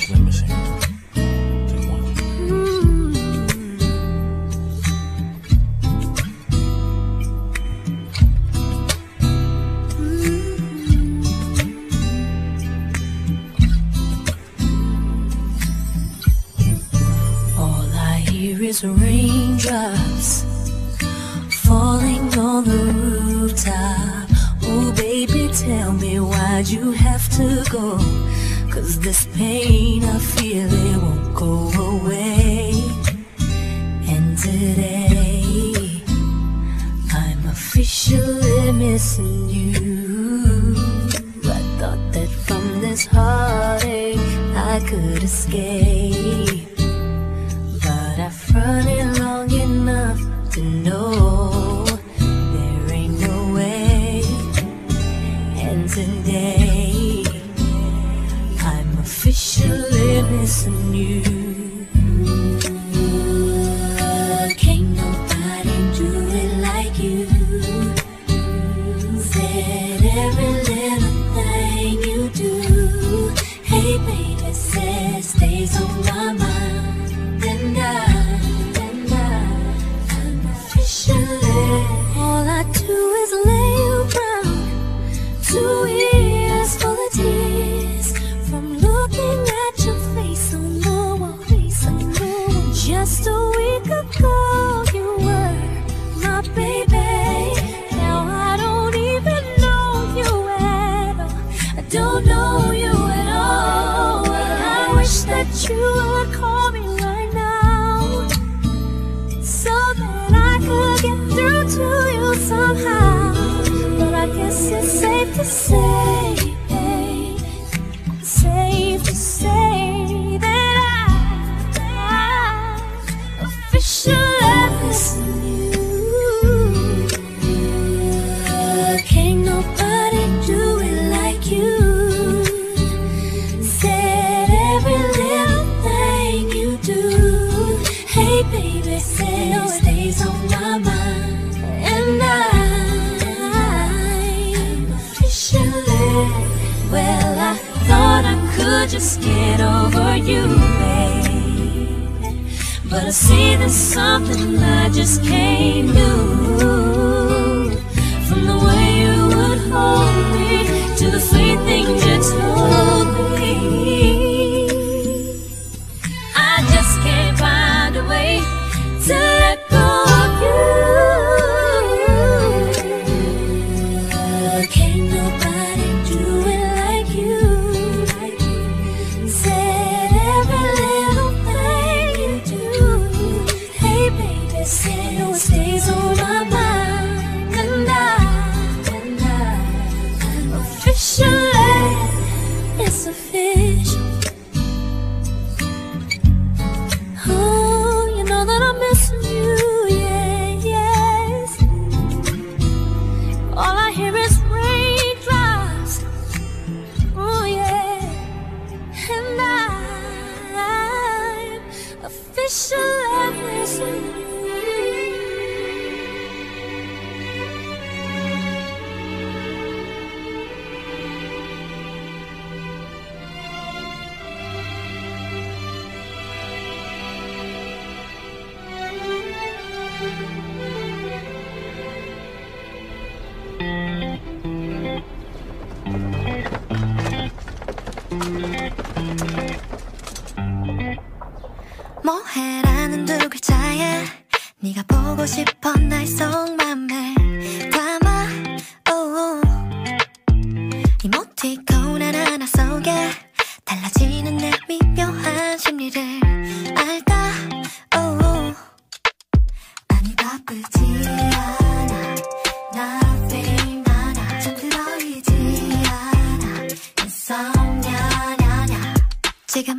All I hear is raindrops falling on the rooftop. Oh, baby, tell me why'd you have to go? Cause this pain I feel it won't go away. And today, I'm officially missing you. I thought that from this heartache I could escape. Officially missing you. So that I could get through to you somehow. But I guess it's safe to say, well, I thought I could just get over you, babe. But I see there's something I just can't do. Official. Oh, you know that I'm missing you, yeah, yes. All I hear is raindrops, oh yeah. And I'm officially missing you. 싶어 날 속맘에 담아. oh. 이모티콘 하나하나 속에 달라지는 내 미묘한 심리를 알다. oh. 아니 바쁘지 않아. nothing 많아. 잠들어 있지 않아. insomnia 지금